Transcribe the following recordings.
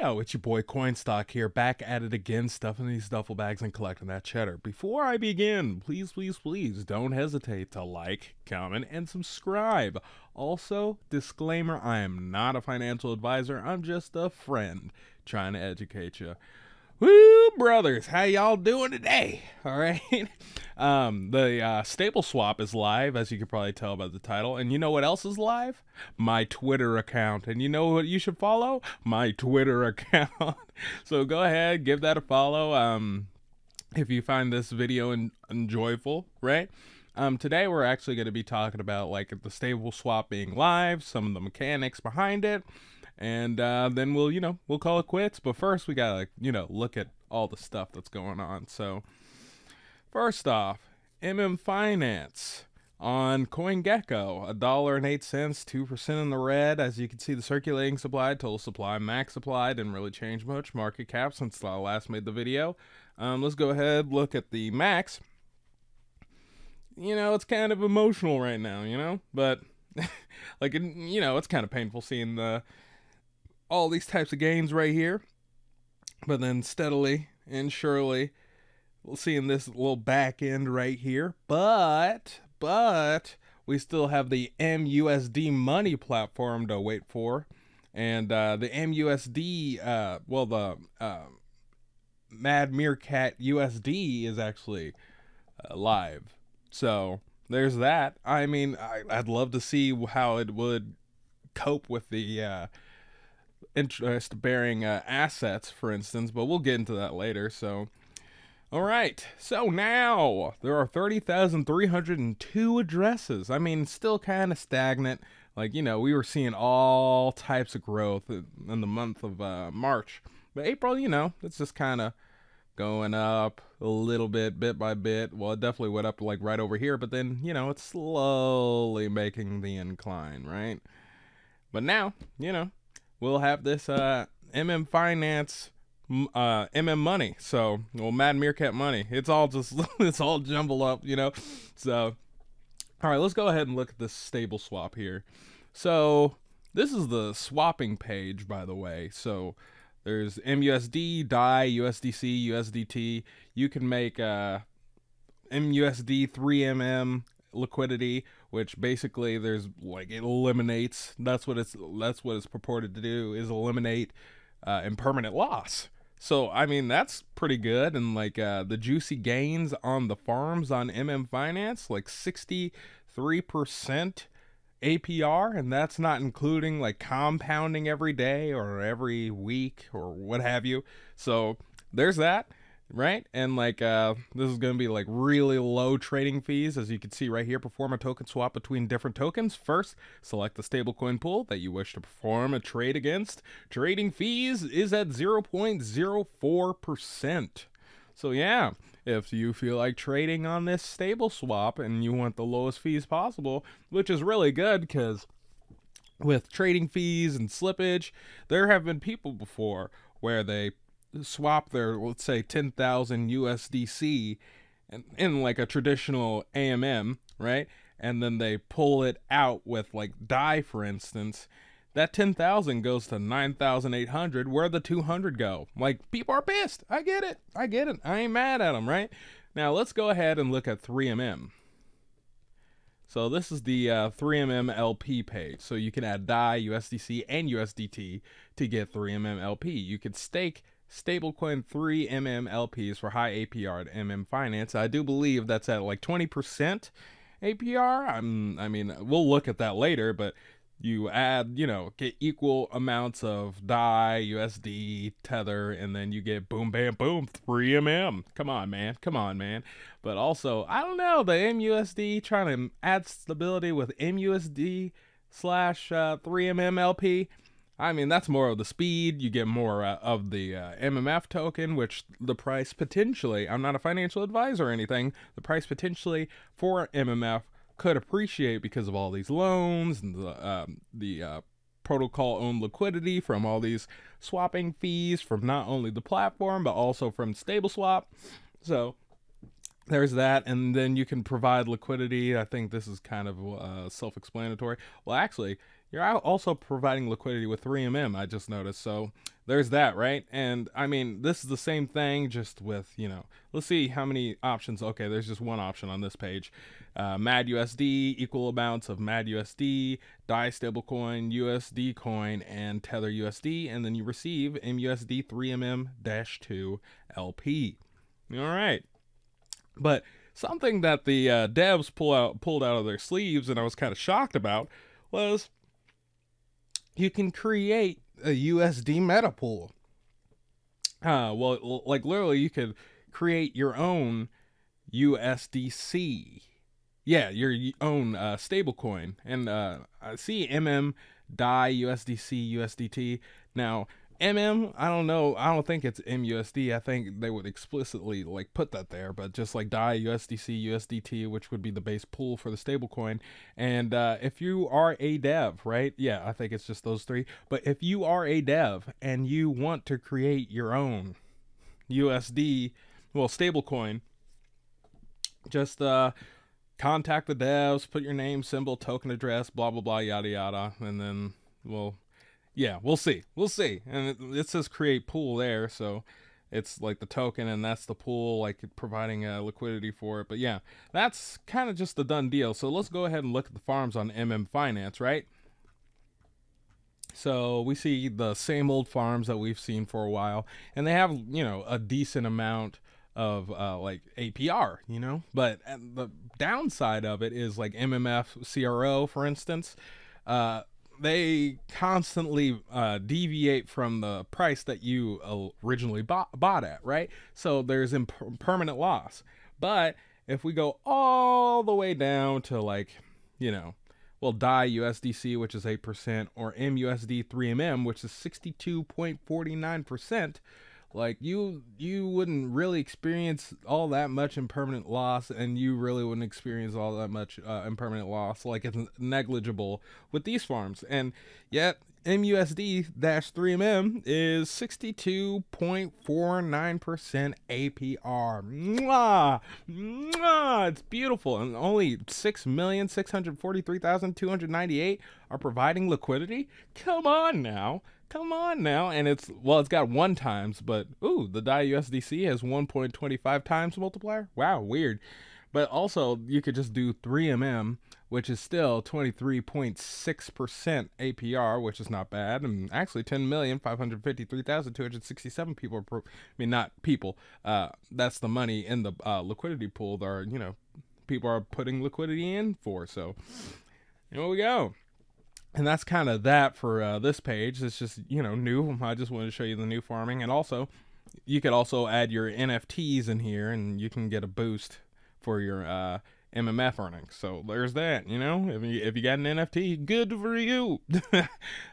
Yo, it's your boy Coinstock here, back at it again, stuffing these duffel bags and collecting that cheddar. Before I begin, please, please, please don't hesitate to like, comment, and subscribe. Also, disclaimer I am not a financial advisor, I'm just a friend trying to educate you. Woo, brothers, how y'all doing today? All right. Um, the uh, Stable Swap is live, as you can probably tell by the title. And you know what else is live? My Twitter account. And you know what you should follow? My Twitter account. so go ahead, give that a follow. Um, if you find this video en- enjoyable, right? Um, today we're actually going to be talking about like the Stable Swap being live, some of the mechanics behind it and uh, then we'll you know we'll call it quits. But first we gotta you know look at all the stuff that's going on. So first off mm finance on coingecko a dollar and eight cents two percent in the red. As you can see the circulating supply total supply max supply didn't really change much. Market cap since i last made the video. Um, let's go ahead look at the max. You know it's kind of emotional right now you know? But like you know it's kind of painful seeing the all these types of gains right here. But then steadily and surely, we'll see in this little back end right here. But, but, we still have the MUSD money platform to wait for. And uh, the MUSD, uh, well, the uh, Mad Meerkat USD is actually uh, live. So there's that. I mean, I, would love to see how it would cope with the uh, interest bearing uh, assets, for instance, but we'll get into that later. So, all right. So now there are 30,302 addresses. I mean, still kind of stagnant. Like, you know, we were seeing all types of growth in the month of uh, March. But April, you know, it's just kind of going up a little bit, bit by bit. Well, it definitely went up like right over here, but then, you know, it's slowly making the incline, right? But now, you know, we'll have this uh, MM Finance uh MM money. So, well, Mad Meerkat money. It's all just it's all jumbled up, you know. So, all right, let's go ahead and look at this stable swap here. So, this is the swapping page, by the way. So, there's MUSD, DAI, USDC, USDT. You can make uh, MUSD 3MM liquidity, which basically there's like it eliminates. That's what it's that's what it's purported to do is eliminate uh, impermanent loss. So I mean that's pretty good, and like uh, the juicy gains on the farms on MM Finance, like sixty three percent APR, and that's not including like compounding every day or every week or what have you. So there's that right? And like uh, this is going to be like really low trading fees, as you can see right here. Perform a token swap between different tokens. First, select the stablecoin pool that you wish to perform a trade against. Trading fees is at 0.04%. So yeah, if you feel like trading on this stable swap and you want the lowest fees possible, which is really good because with trading fees and slippage, there have been people before where they swap their let's say 10,000 USDC in, in like a traditional AMM, right? And then they pull it out with like DAI for instance, that 10,000 goes to 9,800 where the 200 go. Like people are pissed. I get it. I get it. I ain't mad at them, right? Now let's go ahead and look at 3MM. So this is the uh, 3MM LP page. So you can add DAI, USDC, and USDT to get 3MM LP. You could stake stablecoin 3 mm LPs for high APR at MM Finance. I do believe that's at like 20% APR. I'm, I mean, we'll look at that later, but you add, you know, get equal amounts of DAI, USD, Tether, and then you get boom, bam, boom, 3MM. Come on, man. Come on, man. But also, I don't know, the MUSD trying to add stability with MUSD slash uh, 3MM LP I mean, that's more of the speed. You get more uh, of the uh, MMF token, which the price potentially, I'm not a financial advisor or anything, the price potentially for MMF could appreciate because of all these loans and the, um, the uh, protocol owned liquidity from all these swapping fees from not only the platform, but also from StableSwap. So there's that. And then you can provide liquidity. I think this is kind of uh, self explanatory. Well, actually, you're also providing liquidity with 3mm, I just noticed. So there's that, right? And I mean, this is the same thing, just with, you know, let's see how many options. Okay, there's just one option on this page. Uh, MAD USD, equal amounts of MAD USD, DAI stablecoin, USD coin, and Tether USD, and then you receive MUSD 3MM 2 LP. All right. But something that the uh, devs pull out, pulled out of their sleeves, and I was kind of shocked about, was you can create a USD meta pool. Uh, well, like literally, you could create your own USDC. Yeah, your own uh, stablecoin. And uh, I see MM, DAI, USDC, USDT. Now, MM, I don't know. I don't think it's MUSD. I think they would explicitly like put that there, but just like DAI, USDC, USDT, which would be the base pool for the stablecoin. And uh, if you are a dev, right? Yeah, I think it's just those three. But if you are a dev and you want to create your own USD, well, stablecoin, just uh, contact the devs, put your name, symbol, token address, blah blah blah, yada yada, and then we'll yeah, we'll see. We'll see. And it, it, says create pool there, so it's like the token and that's the pool, like providing uh, liquidity for it. But yeah, that's kind of just the done deal. So let's go ahead and look at the farms on MM Finance, right? So we see the same old farms that we've seen for a while, and they have, you know, a decent amount of uh, like APR, you know. But uh, the downside of it is like MMF CRO, for instance. Uh, they constantly uh, deviate from the price that you originally bought, bought at, right? So there's imp- permanent loss. But if we go all the way down to like, you know, well, DAI USDC, which is 8%, or MUSD 3MM, which is 62.49%, like you you wouldn't really experience all that much impermanent loss and you really wouldn't experience all that much uh, impermanent loss like it's negligible with these farms and yet MUSD-3MM is 62.49% APR. Mwah! Mwah! It's beautiful. And only 6,643,298 are providing liquidity? Come on now. Come on now. And it's, well, it's got one times, but, ooh, the DAI USDC has 1.25 times multiplier. Wow, weird. But also, you could just do 3mm, which is still 23.6% APR, which is not bad. And actually, 10,553,267 people, pro- I mean, not people, uh, that's the money in the uh, liquidity pool that are, you know, people are putting liquidity in for. So, here we go and that's kind of that for uh, this page. It's just you know new. I just wanted to show you the new farming, and also you could also add your NFTs in here, and you can get a boost for your uh, MMF earnings. So there's that. You know, if you, if you got an NFT, good for you. All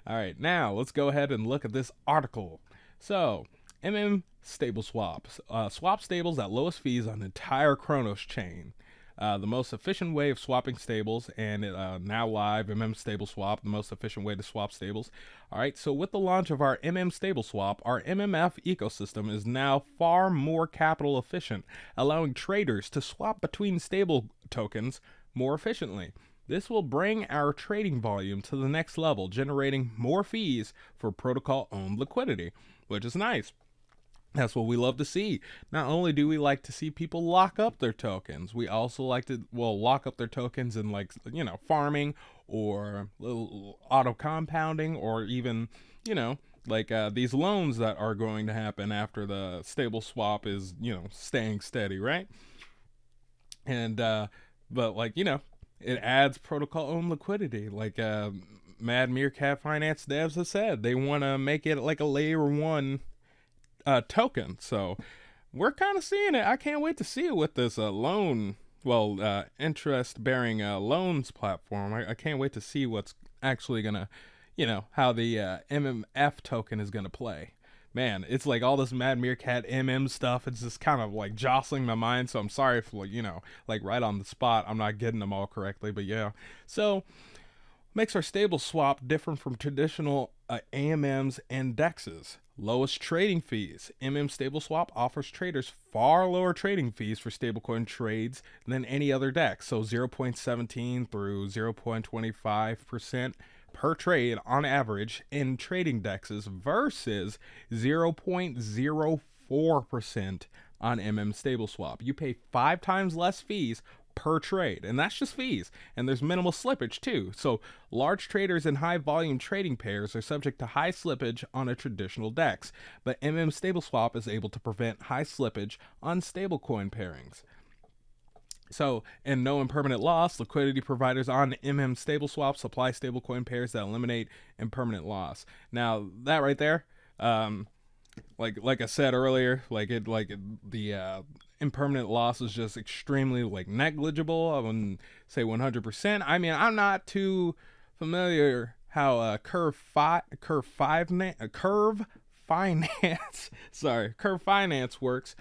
right, now let's go ahead and look at this article. So MM stable swaps, uh, swap stables at lowest fees on entire Cronos chain. Uh, the most efficient way of swapping stables, and uh, now live MM Stable Swap, the most efficient way to swap stables. All right, so with the launch of our MM Stable Swap, our MMF ecosystem is now far more capital efficient, allowing traders to swap between stable tokens more efficiently. This will bring our trading volume to the next level, generating more fees for protocol owned liquidity, which is nice. That's what we love to see. Not only do we like to see people lock up their tokens, we also like to well lock up their tokens in like you know farming or auto compounding or even you know like uh, these loans that are going to happen after the stable swap is you know staying steady, right? And uh, but like you know it adds protocol own liquidity, like uh, Mad Meerkat Finance devs have said they want to make it like a layer one uh, token. So we're kind of seeing it. I can't wait to see it with this uh, loan, well, uh, interest bearing uh, loans platform. I, I, can't wait to see what's actually going to, you know, how the uh, MMF token is going to play. Man, it's like all this Mad Meerkat MM stuff. It's just kind of like jostling my mind. So I'm sorry for, you know, like right on the spot, I'm not getting them all correctly. But yeah. So makes our stable swap different from traditional uh, AMMs and DEXs. Lowest trading fees. MM Stable Swap offers traders far lower trading fees for stablecoin trades than any other DEX. So 0.17 through 0.25% per trade on average in trading dexes versus 0.04% on MM Stable Swap. You pay five times less fees per trade, and that's just fees. And there's minimal slippage too. So large traders in high volume trading pairs are subject to high slippage on a traditional DEX, but MM Stable Swap is able to prevent high slippage on stablecoin pairings. So, and no impermanent loss, liquidity providers on MM Stable Swap supply stablecoin pairs that eliminate impermanent loss. Now, that right there, um, like like I said earlier, like it like the uh, impermanent loss is just extremely like negligible. I wouldn't say 100%. I mean, I'm not too familiar how uh, curve five curve five na- uh, curve finance sorry curve finance works,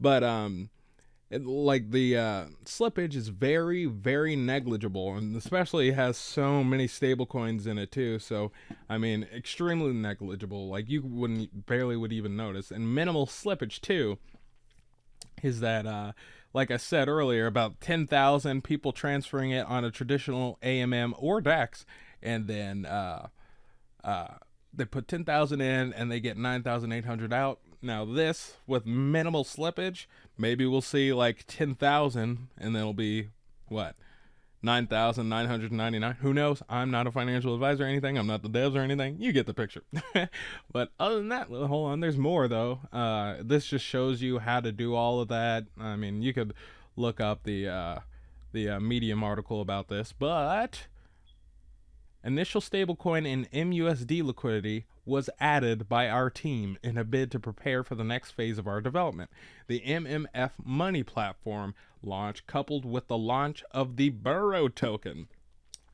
but um. It, like the uh, slippage is very very negligible and especially has so many stable coins in it too. So i mean extremely negligible. Like you wouldn't barely would even notice. And minimal slippage too is that, uh, like I said earlier, about 10,000 people transferring it on a traditional AMM or DEX, and then uh, uh, they put 10,000 in and they get 9,800 out. Now, this with minimal slippage, maybe we'll see like 10,000 and then it'll be what? 9,999. Who knows? I'm not a financial advisor or anything. I'm not the devs or anything. You get the picture. but other than that, hold on. There's more though. Uh, this just shows you how to do all of that. I mean, you could look up the uh, the uh, Medium article about this, but initial stablecoin in MUSD liquidity was added by our team in a bid to prepare for the next phase of our development. The MMF Money platform launch coupled with the launch of the Burrow token.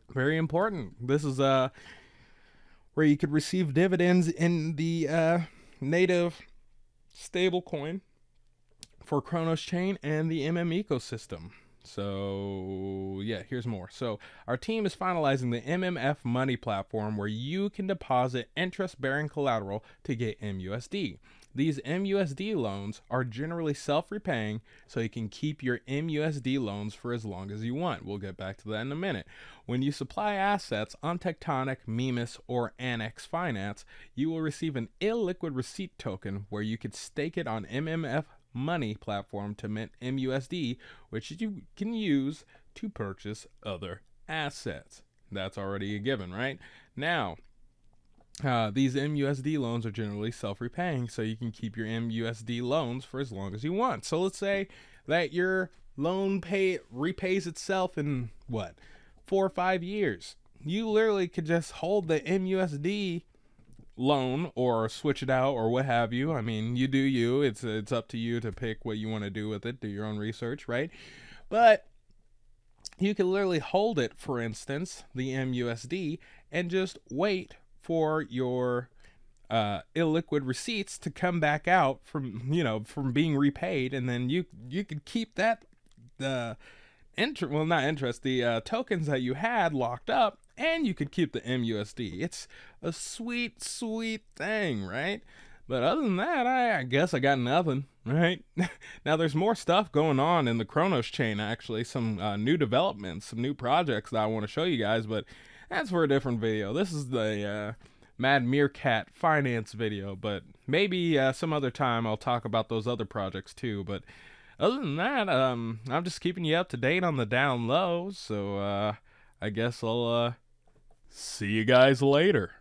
Very important. This is uh where you could receive dividends in the uh, native stablecoin for Cronos Chain and the MM ecosystem. So, yeah, here's more. So, our team is finalizing the MMF money platform where you can deposit interest bearing collateral to get MUSD. These MUSD loans are generally self repaying, so you can keep your MUSD loans for as long as you want. We'll get back to that in a minute. When you supply assets on Tectonic, Mimas, or Annex Finance, you will receive an illiquid receipt token where you could stake it on MMF money platform to mint MUSD, which you can use to purchase other assets. That's already a given, right? Now, uh, these MUSD loans are generally self repaying, so you can keep your MUSD loans for as long as you want. So let's say that your loan pay repays itself in what four or five years. You literally could just hold the MUSD loan or switch it out or what have you. I mean, you do you. It's it's up to you to pick what you want to do with it. Do your own research, right? But you can literally hold it, for instance, the MUSD, and just wait for your uh, illiquid receipts to come back out from you know from being repaid, and then you you could keep that the inter well not interest the uh, tokens that you had locked up and you could keep the MUSD. It's a sweet, sweet thing, right? But other than that, I, I guess I got nothing, right? now, there's more stuff going on in the Cronos chain, actually. Some uh, new developments, some new projects that I want to show you guys, but that's for a different video. This is the uh, Mad Meerkat finance video, but maybe uh, some other time I'll talk about those other projects too. But other than that, um, I'm just keeping you up to date on the down low, so uh, I guess I'll uh, See you guys later.